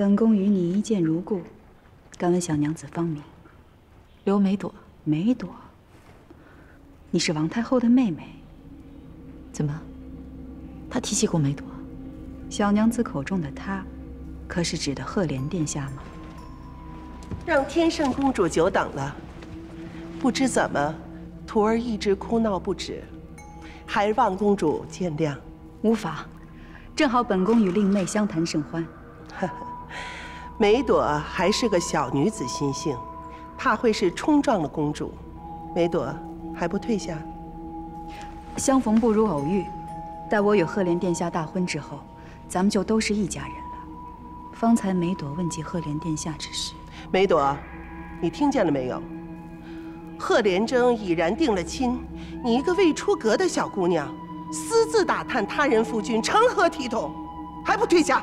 本宫与你一见如故，敢问小娘子芳名？刘梅朵。梅朵，你是王太后的妹妹。怎么？她提起过梅朵？小娘子口中的她，可是指的赫连殿下吗？让天圣公主久等了。不知怎么，徒儿一直哭闹不止，还望公主见谅。无妨，正好本宫与令妹相谈甚欢。梅朵还是个小女子心性，怕会是冲撞了公主。梅朵还不退下？相逢不如偶遇，待我与赫连殿下大婚之后，咱们就都是一家人了。方才梅朵问及赫连殿下之事，梅朵，你听见了没有？赫连征已然定了亲，你一个未出阁的小姑娘，私自打探他人夫君，成何体统？还不退下！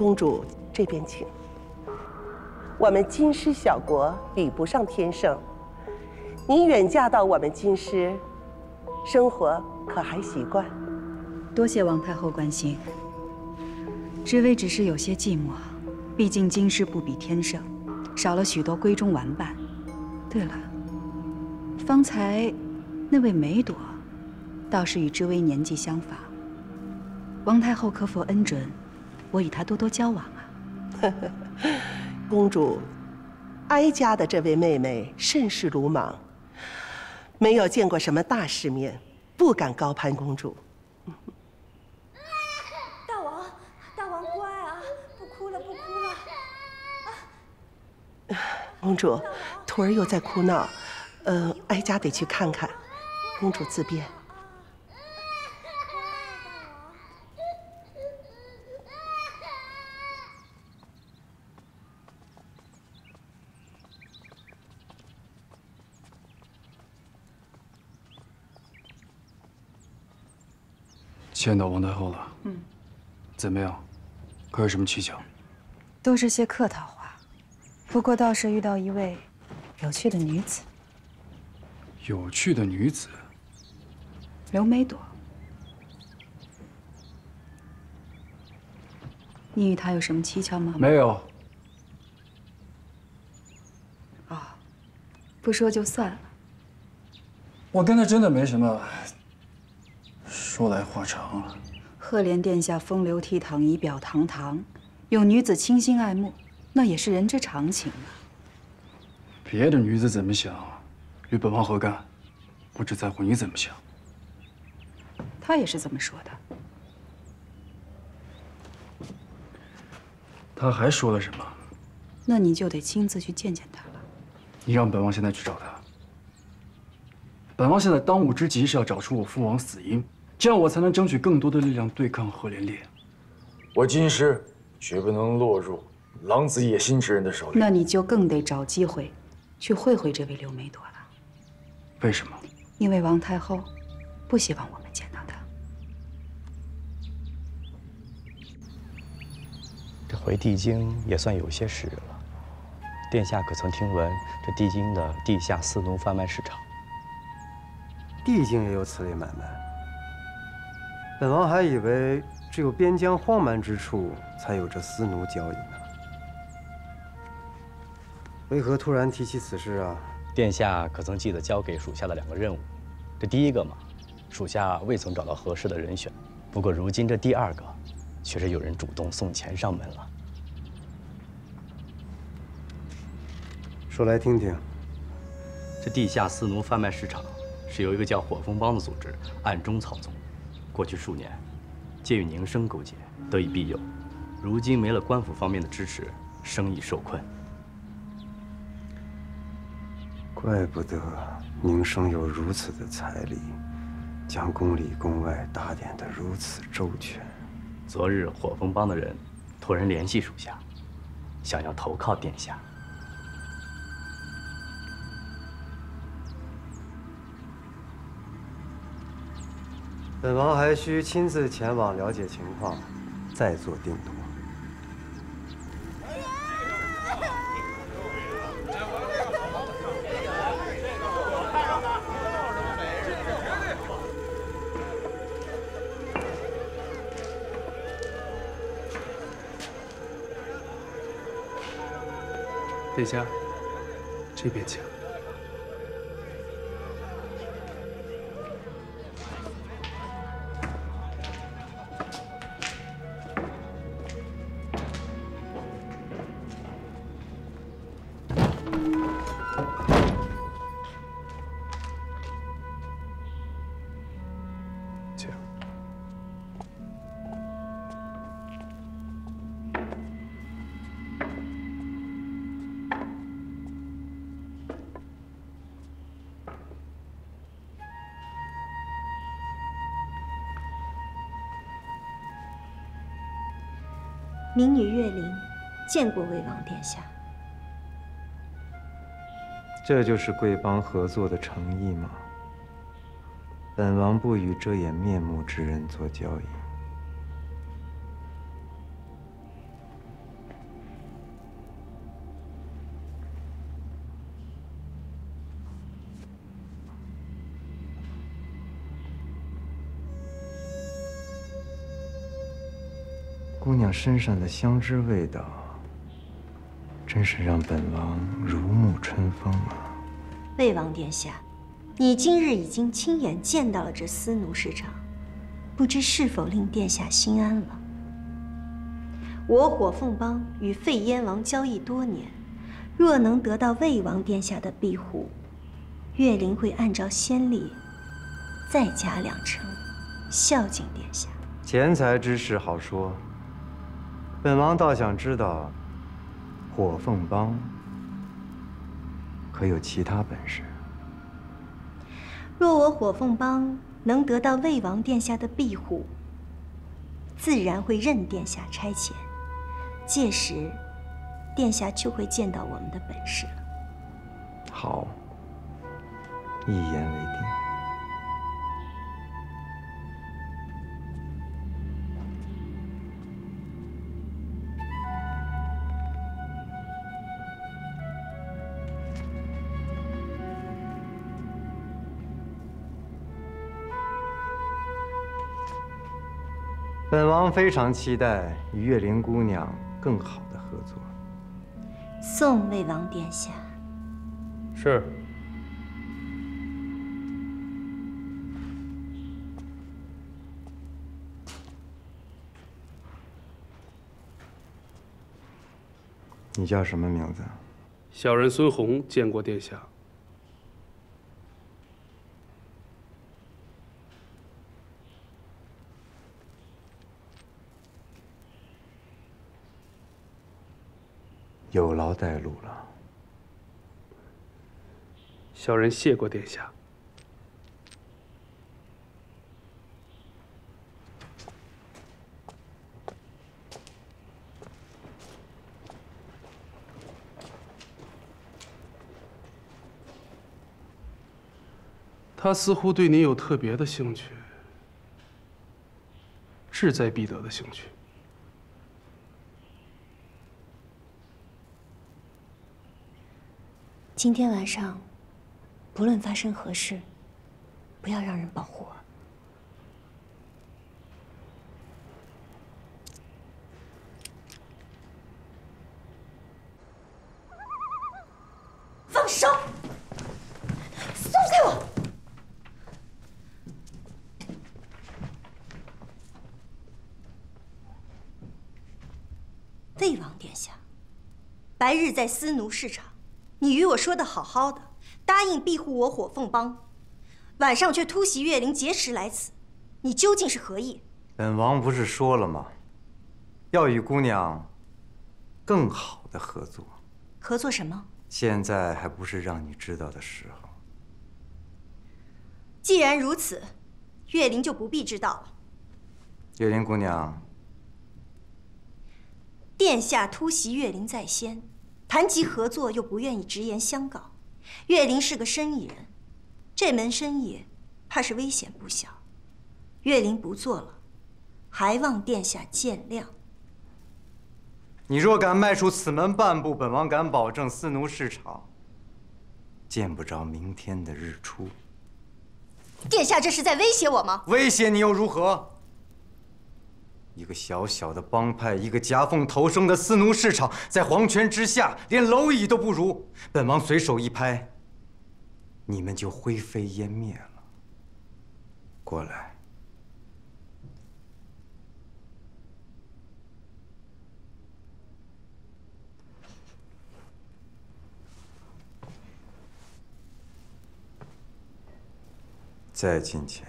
公主这边请。我们金师小国比不上天圣，你远嫁到我们金师，生活可还习惯？多谢王太后关心。知微只是有些寂寞，毕竟金师不比天圣，少了许多闺中玩伴。对了，方才那位梅朵，倒是与知微年纪相仿。王太后可否恩准，我与她多多交往啊？公主，哀家的这位妹妹甚是鲁莽，没有见过什么大世面，不敢高攀公主。大王，大王乖啊，不哭了，不哭了 公主，徒儿又在哭闹，呃，哀家得去看看。公主自便。见到王太后了。嗯。怎么样？可有什么蹊跷？都是些客套话。不过倒是遇到一位有趣的女子。有趣的女子，刘梅朵。你与她有什么蹊跷吗？没有。哦，不说就算了。我跟她真的没什么。说来话长了。赫连殿下风流倜傥，仪表堂堂，有女子倾心爱慕。那也是人之常情啊。别的女子怎么想，与本王何干？我只在乎你怎么想。他也是这么说的。他还说了什么？那你就得亲自去见见他了。你让本王现在去找他。本王现在当务之急是要找出我父王死因，这样我才能争取更多的力量对抗赫连烈。我金师绝不能落入。狼子野心之人的手里，那你就更得找机会去会会这位刘梅朵了。为什么？因为王太后不希望我们见到她。这回帝京也算有些时日了。殿下可曾听闻这帝京的地下私奴贩卖市场？帝京也有此类买卖？本王还以为只有边疆荒蛮之处才有这私奴交易呢。为何突然提起此事啊？殿下可曾记得交给属下的两个任务？这第一个嘛，属下未曾找到合适的人选。不过如今这第二个，却是有人主动送钱上门了。说来听听。这地下私奴贩卖市场，是由一个叫火风帮的组织暗中操纵。过去数年，借与宁生勾结，得以庇佑。如今没了官府方面的支持，生意受困。怪不得宁生有如此的财力，将宫里宫外打点得如此周全。昨日火风帮的人托人联系属下，想要投靠殿下。本王还需亲自前往了解情况再做定夺。殿下这边请。民女月灵见过魏王殿下。这就是贵邦合作的诚意吗？本王不与遮掩面目之人做交易。身上的香脂味道，真是让本王如沐春风啊！魏王殿下，你今日已经亲眼见到了这司奴市场，不知是否令殿下心安了？我火凤帮与废燕王交易多年，若能得到魏王殿下的庇护，月灵会按照先例再加两成，孝敬殿下。钱财之事好说，本王倒想知道，火凤帮可有其他本事？若我火凤帮能得到魏王殿下的庇护，自然会任殿下差遣。届时，殿下就会见到我们的本事了。好，一言为本王非常期待与月灵姑娘更好的合作。送魏王殿下。是。你叫什么名字？小人孙红见过殿下。有劳带路了。小人谢过殿下。他似乎对你有特别的兴趣，志在必得的兴趣。今天晚上，不论发生何事，不要让人保护我。放手！松开我！魏王殿下，白日在司奴市场。你与我说的好好的，答应庇护我火凤帮，晚上却突袭月灵，劫持来此，你究竟是何意？本王不是说了吗？要与姑娘更好的合作。合作什么？现在还不是让你知道的时候。既然如此，月灵就不必知道了。月灵姑娘，殿下突袭月灵在先。谈及合作，又不愿意直言相告。岳灵是个生意人，这门生意怕是危险不小。岳灵不做了，还望殿下见谅。你若敢迈出此门半步，本王敢保证司奴市场见不着明天的日出。殿下这是在威胁我吗？威胁你又如何？一个小小的帮派，一个夹缝投生的司奴市场，在皇权之下，连蝼蚁都不如。本王随手一拍，你们就灰飞烟灭了。过来。再进前，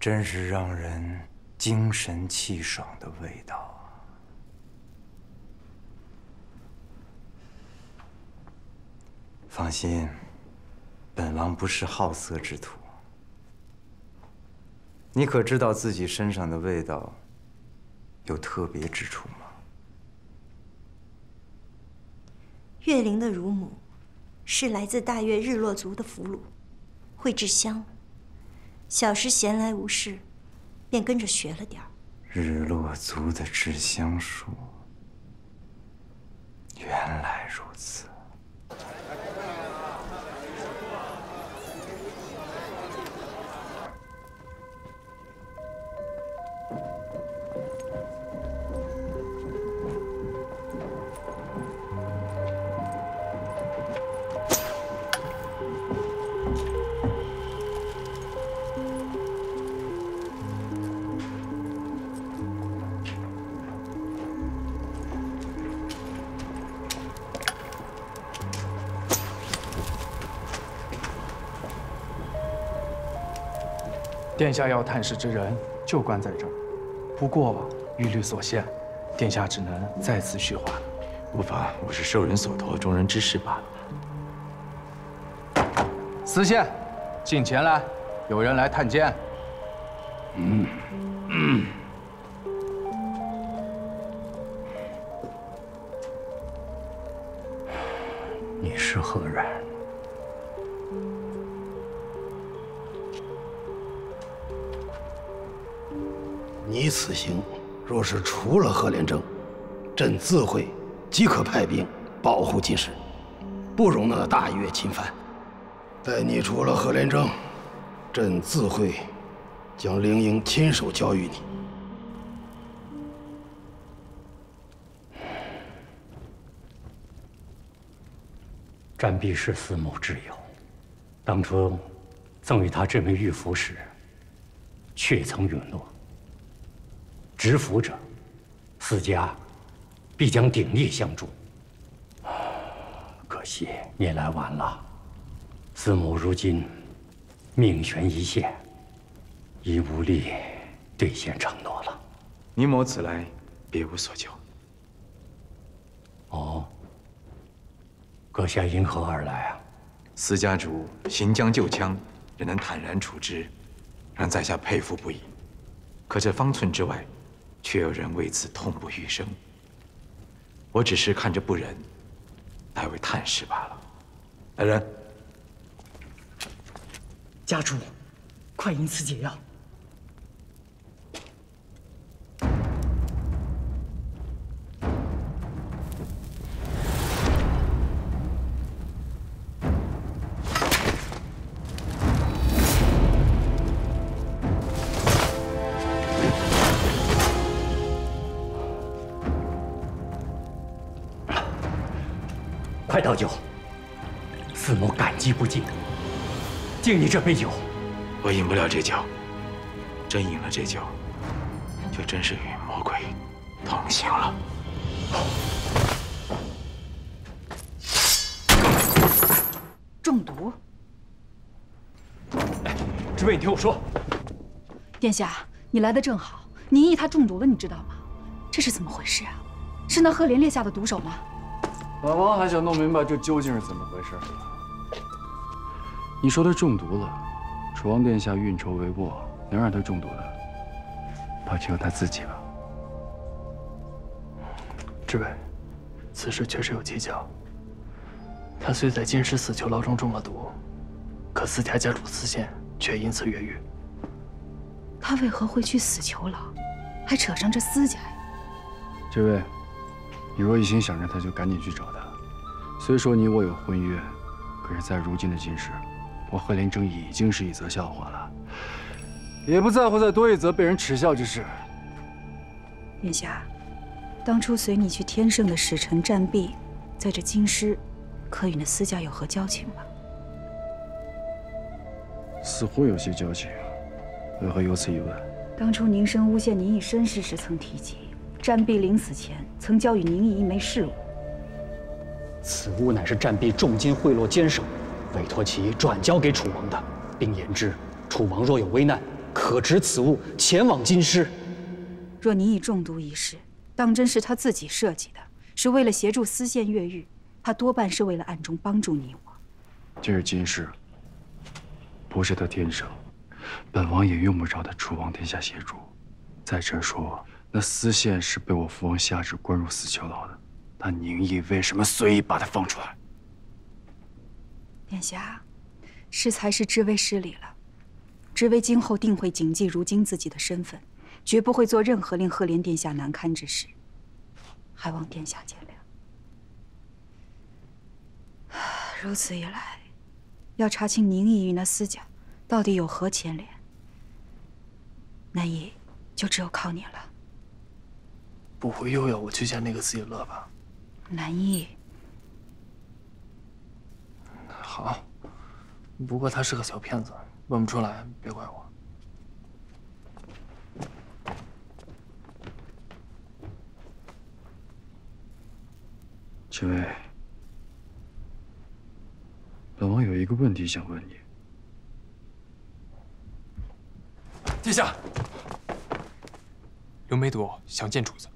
真是让人精神气爽的味道。放心，本王不是好色之徒。你可知道自己身上的味道有特别之处吗？月灵的乳母是来自大月日落族的俘虏，会制香。小时闲来无事，便跟着学了点儿。日落族的制香术，原来如此殿下要探视之人就关在这儿，不过律律所限，殿下只能再次续话。无妨，我是受人所托，忠人之事罢了。司宪，进前来，有人来探监。嗯嗯。你是何人？你此行若是除了贺连征，朕自会即可派兵保护金师，不容那大越侵犯。待你除了贺连征，朕自会将灵婴亲手交予你。战必是司母挚友，当初赠予他这枚玉符时，却曾允诺。执符者，四家必将鼎力相助。可惜你来晚了，司母如今命悬一线，已无力兑现承诺了。你某此来别无所求。哦，阁下因何而来啊？司家主行将就枪，仍能坦然处之，让在下佩服不已。可这方寸之外。却有人为此痛不欲生。我只是看着不忍，来为探视罢了。来人，家主，快饮此解药。快倒酒！四母感激不尽，敬你这杯酒。我饮不了这酒，真饮了这酒，就真是与魔鬼同行了。中毒？哎，知位，你听我说。殿下，你来的正好。宁毅他中毒了，你知道吗？这是怎么回事啊？是那赫连列下的毒手吗？本王还想弄明白这究竟是怎么回事。你说他中毒了，楚王殿下运筹帷幄，能让他中毒的，怕只有他自己了。知伟，此事确实有蹊跷。他虽在金师死囚牢中中了毒，可司家家主司宪却因此越狱。他为何会去死囚牢，还扯上这私家呀？这位，你若一心想着他，就赶紧去找他。虽说你我有婚约，可是，在如今的今世，我贺连正已经是一则笑话了，也不在乎再多一则被人耻笑之事。殿下，当初随你去天圣的使臣战壁，在这京师，可与那司家有何交情吗？似乎有些交情，为何有此一问？当初宁生诬陷您以身世时，曾提及战璧临死前曾交与宁毅一枚饰物。此物乃是战璧重金贿赂监守，委托其转交给楚王的，并言之，楚王若有危难，可执此物前往京师。若宁毅中毒一事，当真是他自己设计的，是为了协助司宪越狱，他多半是为了暗中帮助你我。今日金师，不是他天生，本王也用不着他楚王殿下协助。再者说，那司县是被我父王下旨关入死囚牢的。那宁毅为什么随意把他放出来？殿下，适才是知微失礼了。知微今后定会谨记如今自己的身份，绝不会做任何令赫连殿下难堪之事，还望殿下见谅。如此一来，要查清宁毅与那私家到底有何牵连，南毅就只有靠你了。不会又要我去见那个自己乐吧？南艺，好，不过他是个小骗子，问不出来，别怪我。这位，本王有一个问题想问你。殿下，刘梅朵想见主子。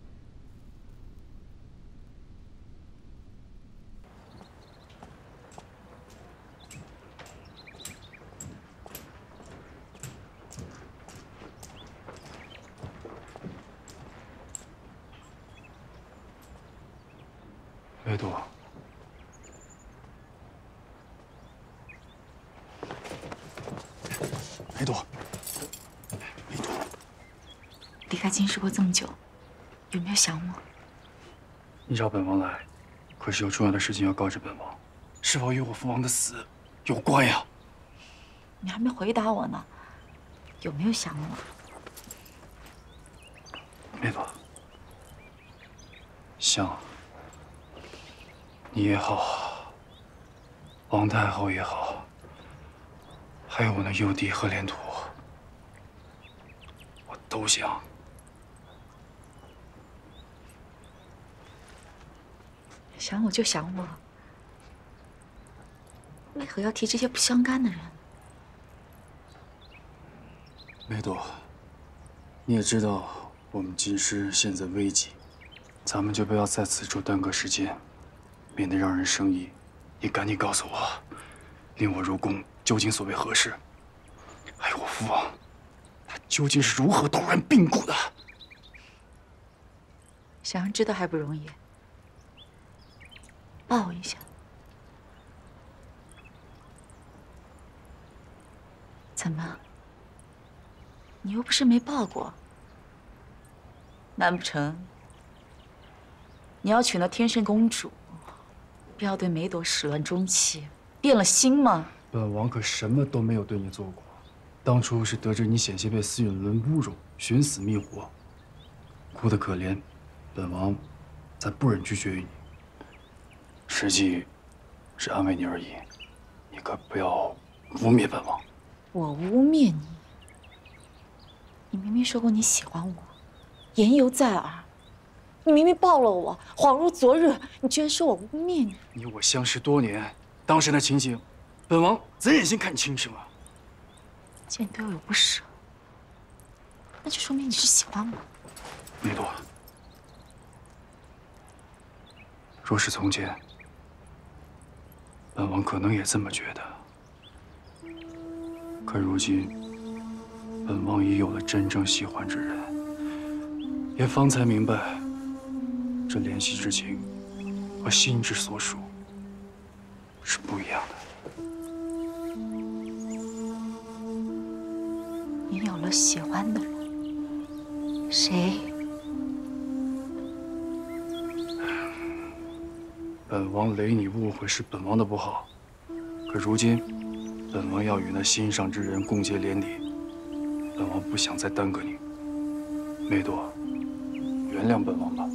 梅朵，梅朵，梅朵，离开京师过这么久，有没有想我？你找本王来，可是有重要的事情要告知本王，是否与我父王的死有关呀？你还没回答我呢，有没有想我？梅朵，想。你也好，王太后也好，还有我那幼弟赫连图，我都想。想我就想我，为何要提这些不相干的人？梅朵，你也知道我们京师现在危急，咱们就不要在此处耽搁时间。免得让人生疑，你赶紧告诉我，令我入宫究竟所为何事？还有我父王，他究竟是如何突然病故的？想要知道还不容易，抱一下。怎么？你又不是没抱过？难不成你要娶那天圣公主？不要对梅朵始乱终弃，变了心吗？本王可什么都没有对你做过，当初是得知你险些被司允伦侮辱，寻死觅活，哭得可怜，本王才不忍拒绝于你。实际是安慰你而已，你可不要污蔑本王。我污蔑你？你明明说过你喜欢我，言犹在耳。你明明抱了我，恍如昨日，你居然说我污蔑你！你我相识多年，当时的情形，本王怎忍心看轻生啊？既然对我有不舍，那就说明你是喜欢我。梅朵，若是从前，本王可能也这么觉得。可如今，本王已有了真正喜欢之人，也方才明白。这怜惜之情和心之所属是不一样的。你有了。喜欢的人，谁？本王雷你误会是本王的不好，可如今本王要与那心上之人共结连理，本王不想再耽搁你。梅朵，原谅本王吧。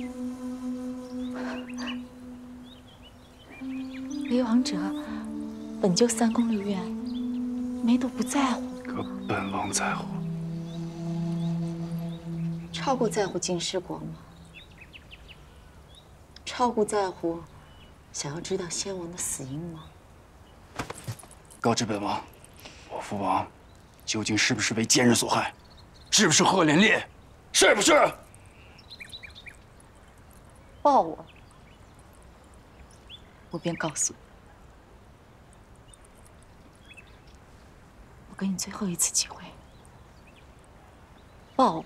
为王者本就三宫六院，梅朵不在乎。可本王在乎。超过在乎金世国吗？超过在乎想要知道先王的死因吗？告知本王，我父王究竟是不是被奸人所害？是不是赫连烈？是不是？报我，我便告诉你。我给你最后一次机会，报我，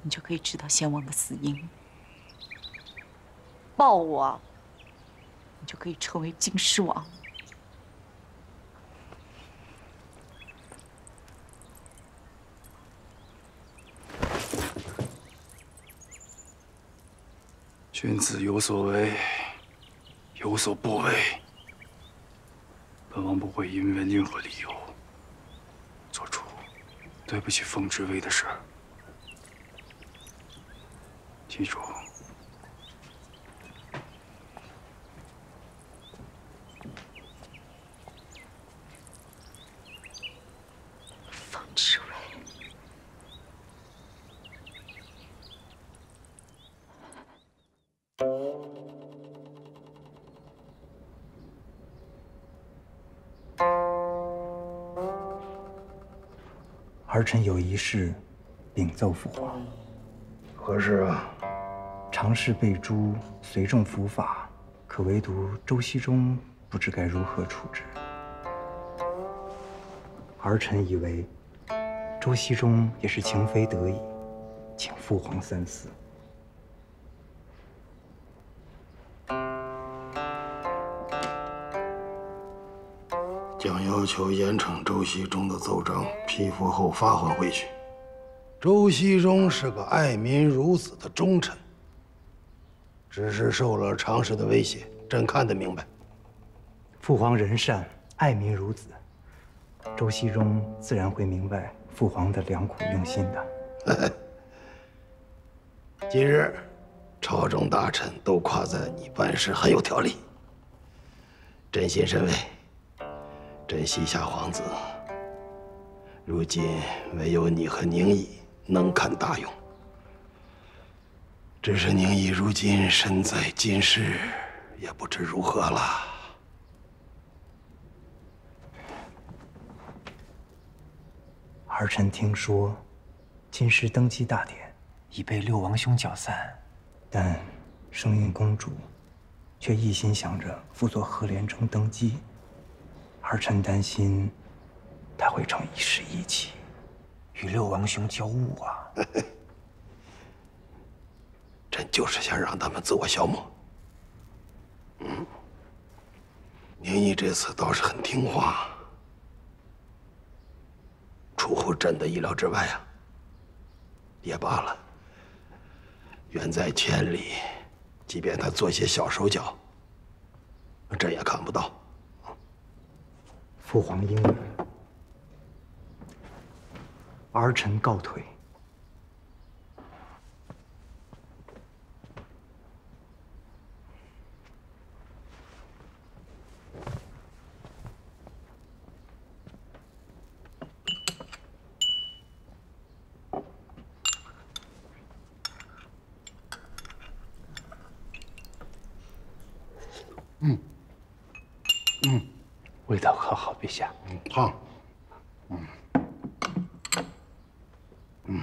你就可以知道先王的死因。报我，你就可以成为金狮王。君子有所为，有所不为。本王不会因为任何理由做出对不起风之威的事。记住。儿臣有一事禀奏父皇。何事啊？常侍被诛，随众伏法，可唯独周希中不知该如何处置。儿臣以为，周希中也是情非得已，请父皇三思。将要求严惩周熙中的奏章批复后发还回去。周熙中是个爱民如子的忠臣，只是受了常氏的威胁，朕看得明白。父皇仁善，爱民如子，周熙中自然会明白父皇的良苦用心的。今日，朝中大臣都夸赞你办事很有条理，朕心甚慰。朕膝下皇子，如今唯有你和宁毅能堪大用。只是宁毅如今身在京师，也不知如何了。儿臣听说，京师登基大典已被六王兄搅散，但圣韵公主却一心想着辅佐赫连城登基。儿臣担心，他会逞一时意气，与六王兄交恶啊！朕就是想让他们自我消磨。嗯，宁毅这次倒是很听话，出乎朕的意料之外啊。也罢了，远在千里，即便他做些小手脚，朕也看不到。父皇英明，儿臣告退。嗯，嗯。味道很好，陛下。嗯，好。嗯，嗯。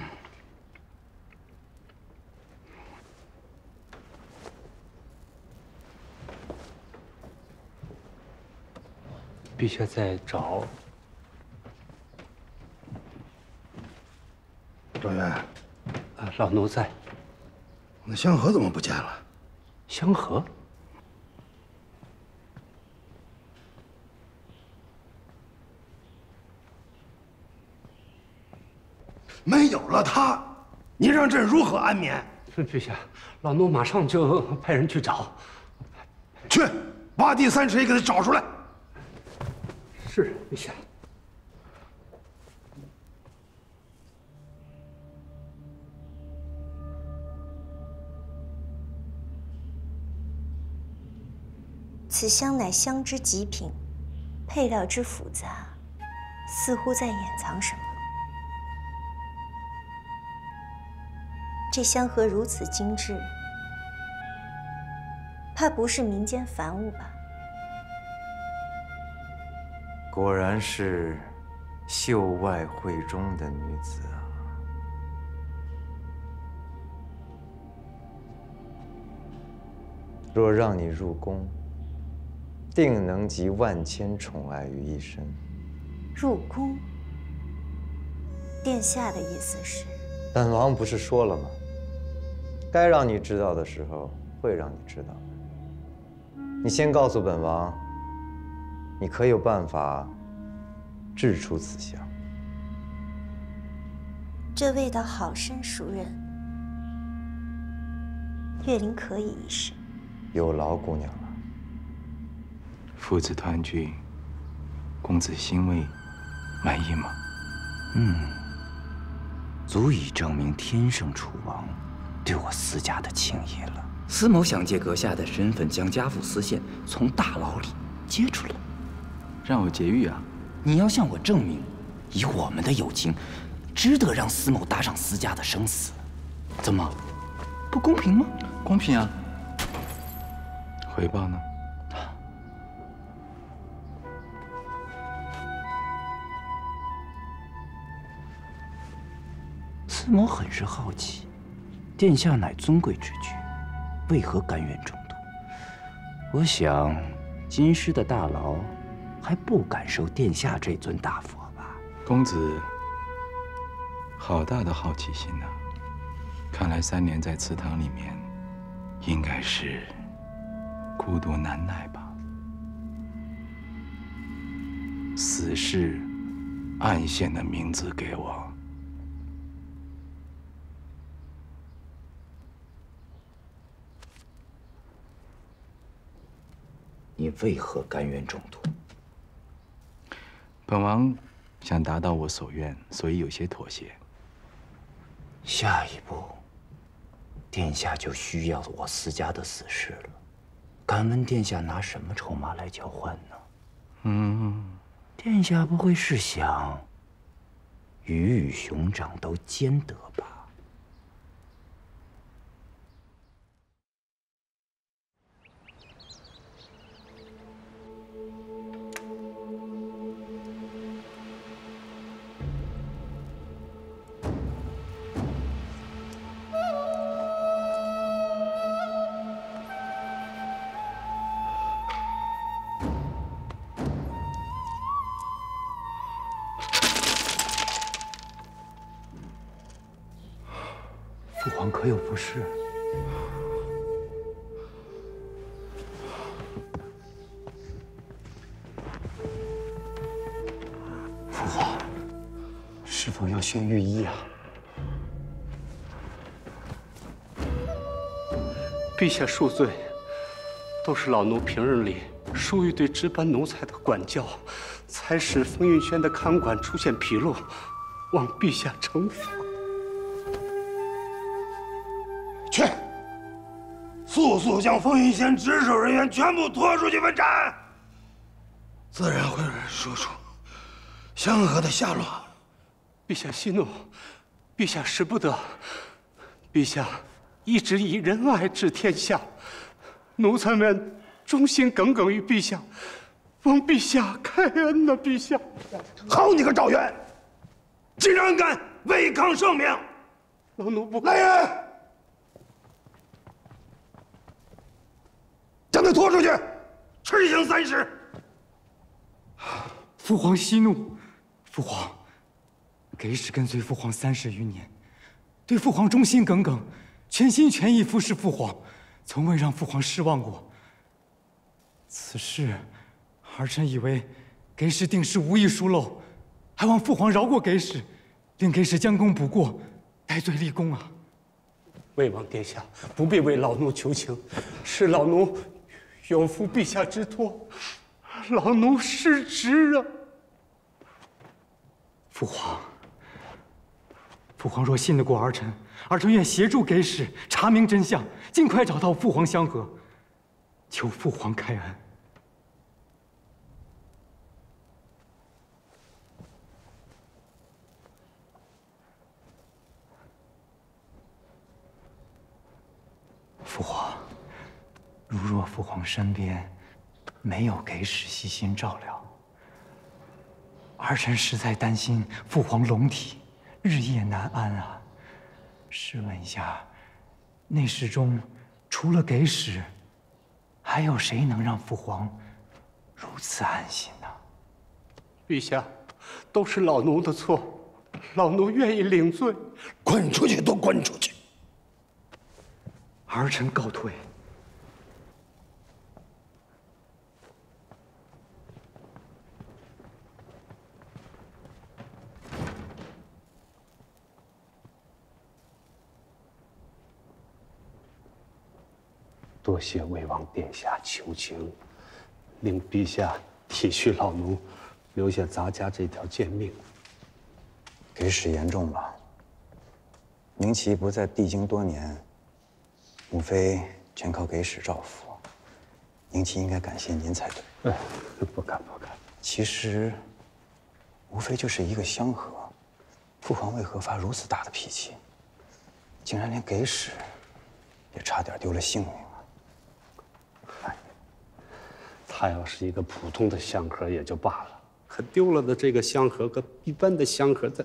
陛下在找赵元。啊，老奴在。那香河怎么不见了？香河。没有了他，你让朕如何安眠？陛下，老奴马上就派人去找。去，挖地三谁给他找出来。是，陛下。此香乃香之极品，配料之复杂，似乎在掩藏什么。这香盒如此精致，怕不是民间凡物吧？果然是秀外慧中的女子啊！若让你入宫，定能集万千宠爱于一身。入宫？殿下的意思是？本王不是说了吗？该让你知道的时候，会让你知道。你先告诉本王，你可有办法制出此香？这味道好生熟人，月灵可以一试。有劳姑娘了。父子团聚，公子欣慰，满意吗？嗯，足以证明天圣楚王对我司家的情谊了。司某想借阁下的身份，将家父司宪从大牢里接出来，让我劫狱啊！你要向我证明，以我们的友情，值得让司某搭上司家的生死。怎么，不公平吗？公平啊！回报呢？司某很是好奇，殿下乃尊贵之举，为何甘愿中毒？我想，京师的大牢还不敢收殿下这尊大佛吧？公子，好大的好奇心呐！看来三年在祠堂里面，应该是孤独难耐吧？死士暗线的名字给我。你为何甘愿中毒？本王想达到我所愿，所以有些妥协。下一步，殿下就需要我司家的死士了。敢问殿下拿什么筹码来交换呢？嗯，殿下不会是想鱼与熊掌都兼得吧？下恕罪，都是老奴平日里疏于对值班奴才的管教，才使风云轩的看管出现纰漏，望陛下惩罚。去，速速将风云轩值守人员全部拖出去问斩。自然会有人说出香河的下落。陛下息怒，陛下使不得。陛下一直以仁爱治天下，奴才们忠心耿耿于陛下，望陛下开恩呐！陛下，好你个赵元，竟然敢违抗圣命！老奴不来人！将他拖出去，吃刑三十。父皇息怒，父皇，给使跟随父皇三十余年，对父皇忠心耿耿，全心全意服侍父皇，从未让父皇失望过。此事，儿臣以为给使定是无意疏漏，还望父皇饶过给使，令给使将功补过，戴罪立功啊！魏王殿下不必为老奴求情，是老奴有负陛下之托，老奴失职啊！父皇，父皇若信得过儿臣，儿臣愿协助给使查明真相，尽快找到父皇相和，求父皇开恩。父皇，如若父皇身边没有给使悉心照料，儿臣实在担心父皇龙体日夜难安啊。试问一下，内侍中除了给使，还有谁能让父皇如此安心呢？陛下，都是老奴的错，老奴愿意领罪。滚出去，都滚出去！儿臣告退。多谢魏王殿下求情，令陛下体恤老奴，留下咱家这条贱命。给使言重了。宁琪不在帝京多年，母妃全靠给使照拂。宁琪应该感谢您才对。哎，不敢不敢。其实，无非就是一个香盒，父皇为何发如此大的脾气？竟然连给使也差点丢了性命。它要是一个普通的香盒也就罢了，可丢了的这个香盒和一般的香盒，它，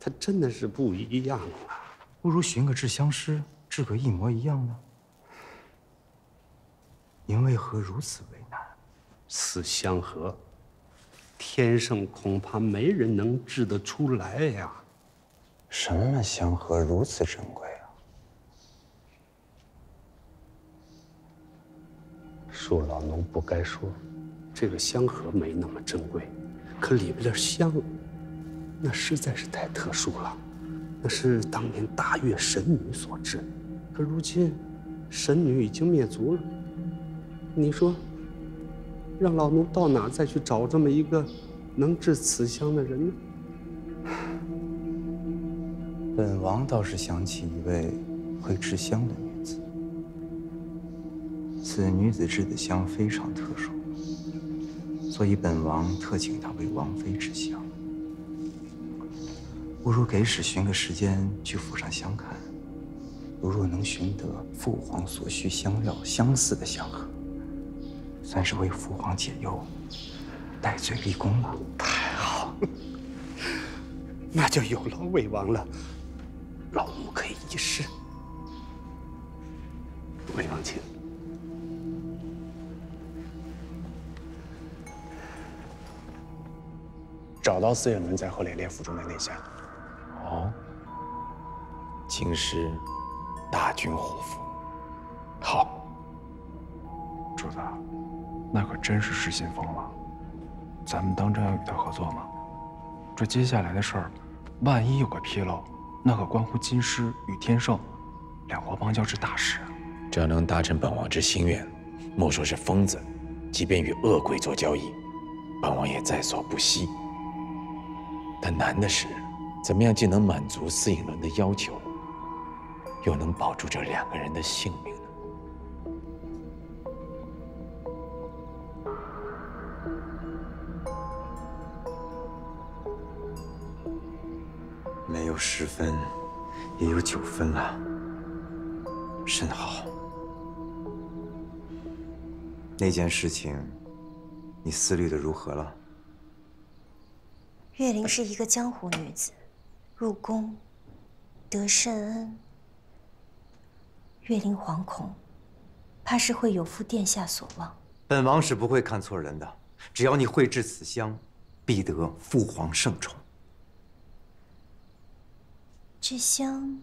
它真的是不一样啊！不如寻个制香师，制个一模一样的。您为何如此为难？此香盒，天上恐怕没人能制得出来呀。什么香盒如此珍贵啊？恕老奴不该说，这个香盒没那么珍贵，可里边的香，那实在是太特殊了。那是当年大越神女所制，可如今神女已经灭族了。你说，让老奴到哪再去找这么一个能制此香的人呢？本王倒是想起一位会制香的女子。此女子制的香非常特殊，所以本王特请她为王妃制香。不如给使寻个时间去府上相看，如若能寻得父皇所需香料相似的香盒，算是为父皇解忧，戴罪立功了。太好，那就有劳魏王了，老奴可以一试。魏王请。找到四眼门在赫连烈府中的内下。哦，京师大军虎符。好，主子，那可真是失心疯了。咱们当真要与他合作吗？这接下来的事儿，万一有个纰漏，那可关乎京师与天圣两国邦交之大事。只要能达成本王之心愿，莫说是疯子，即便与恶鬼做交易，本王也在所不惜。但难的是，怎么样既能满足司影伦的要求，又能保住这两个人的性命呢？没有十分，也有九分了，甚好。那件事情，你思虑的如何了？月灵是一个江湖女子，入宫得圣恩。月灵惶恐，怕是会有负殿下所望。本王是不会看错人的，只要你绘制此香，必得父皇圣宠。这香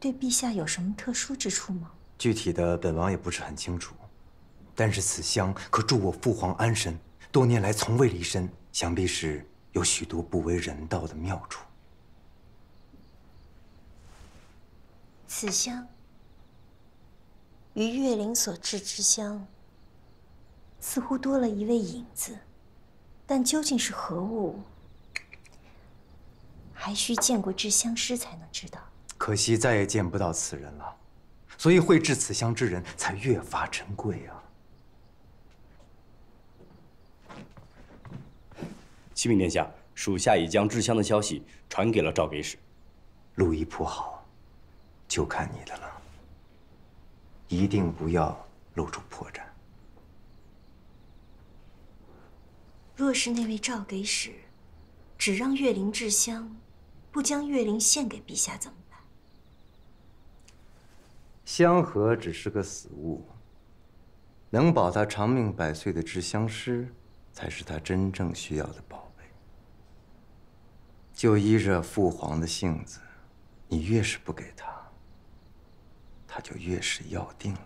对陛下有什么特殊之处吗？具体的，本王也不是很清楚。但是此香可助我父皇安身，多年来从未离身，想必是有许多不为人道的妙处。此香与月灵所制之香，似乎多了一味影子，但究竟是何物，还需见过制香师才能知道。可惜再也见不到此人了，所以会制此香之人才越发珍贵啊！启禀殿下，属下已将制香的消息传给了赵给使。路一铺好，就看你的了。一定不要露出破绽。若是那位赵给使只让月灵制香，不将月灵献给陛下，怎么办？香盒只是个死物，能保他长命百岁的制香师，才是他真正需要的宝贝。就依着父皇的性子，你越是不给他，他就越是要定了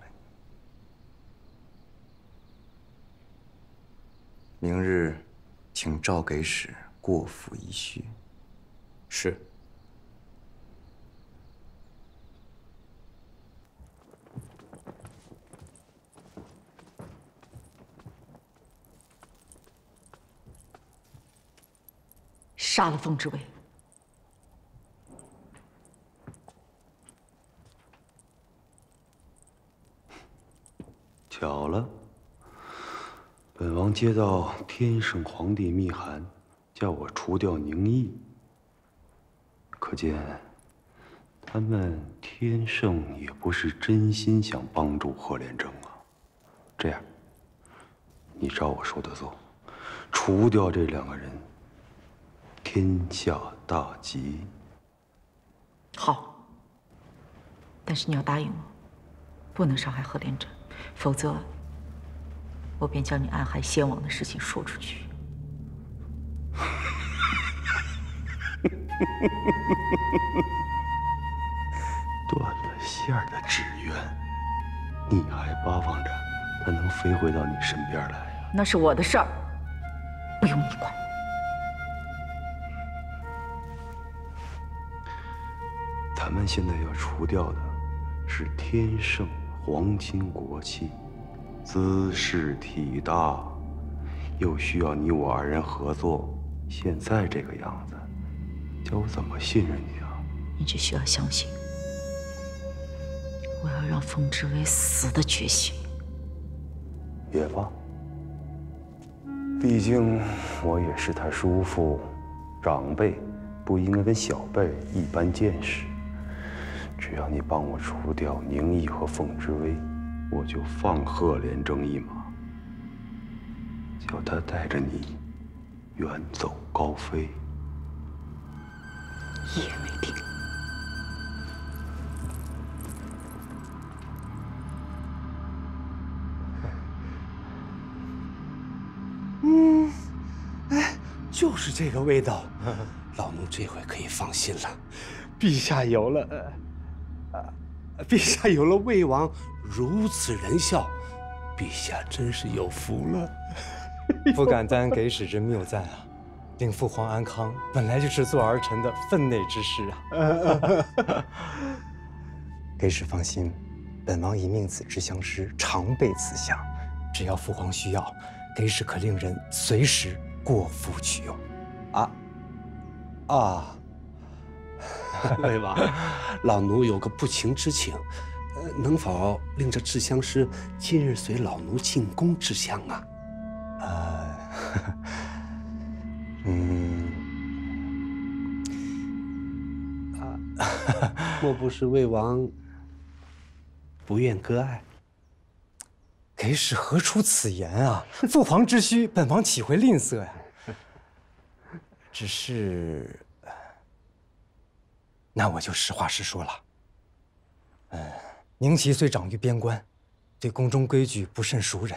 你。明日，请赵给使过府一叙。是。杀了凤之威。巧了，本王接到天圣皇帝密函，叫我除掉宁毅。可见，他们天圣也不是真心想帮助贺连征啊。这样，你照我说的做，除掉这两个人，天下大吉。好，但是你要答应我，不能伤害贺连征，否则我便将你暗害先王的事情说出去。断了线儿的纸鸢，你还巴望着它能飞回到你身边来呀？那是我的事儿，不用你管。他们现在要除掉的是天圣皇亲国戚，姿势体大，又需要你我二人合作。现在这个样子，叫我怎么信任你啊？你只需要相信，我要让凤之威死的决心。也罢，毕竟我也是他叔父，长辈不应该跟小辈一般见识。只要你帮我除掉宁毅和凤之威，我就放贺连征一马，叫他带着你远走高飞。一言为定。嗯，哎，就是这个味道，老奴这回可以放心了。陛下有了，呃，陛下有了魏王如此仁孝，陛下真是有福了。不敢担给使之谬赞啊！令父皇安康，本来就是做儿臣的分内之事啊。给使放心，本王已命子之相师常备此香，只要父皇需要，给使可令人随时过府取用。啊啊！魏王，老奴有个不情之请，能否令这制香师今日随老奴进宫制香啊？呃，嗯，啊，莫不是魏王不愿割爱？给使何出此言啊！父皇之需，本王岂会吝啬呀？只是，那我就实话实说了。嗯，宁琪虽长于边关，对宫中规矩不甚熟人。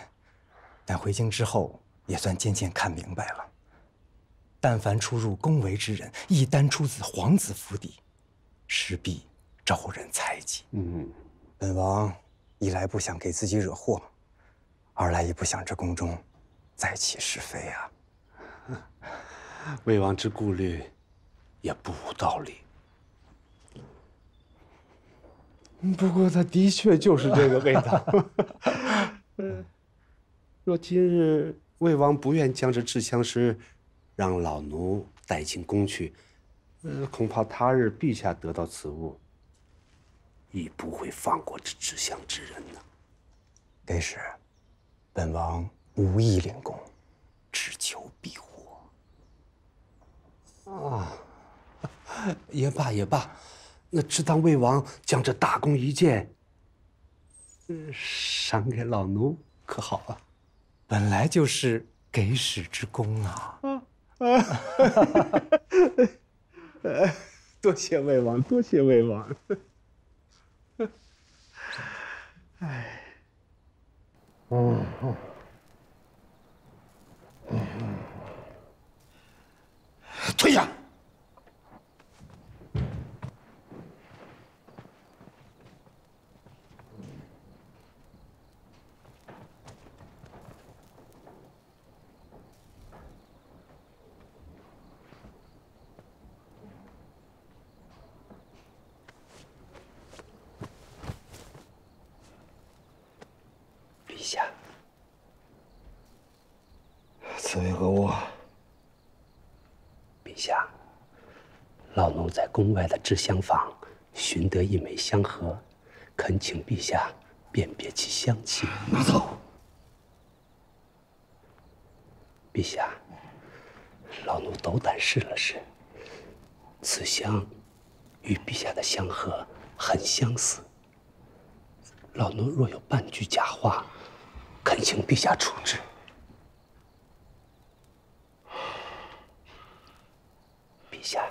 但回京之后，也算渐渐看明白了。但凡出入宫闱之人，一旦出自皇子府邸，势必招人猜忌。嗯，本王一来不想给自己惹祸，二来也不想这宫中再起是非啊。魏王之顾虑也不无道理。不过它的确就是这个味道。若今日魏王不愿将这制香师让老奴带进宫去，呃，恐怕他日陛下得到此物，亦不会放过这制香之人呢。给使，本王无意领功，只求避祸。啊，也 罢也罢，那只当魏王将这大功一件，赏给老奴，可好啊？本来就是给使之功啊！多谢魏王，多谢魏王。哎，嗯嗯，退下！陛下，此为何物？陛下，老奴在宫外的制香坊寻得一枚香盒，恳请陛下辨别其香气。拿走。陛下，老奴斗胆试了试，此香与陛下的香盒很相似。老奴若有半句假话，恳请陛下处置。陛下，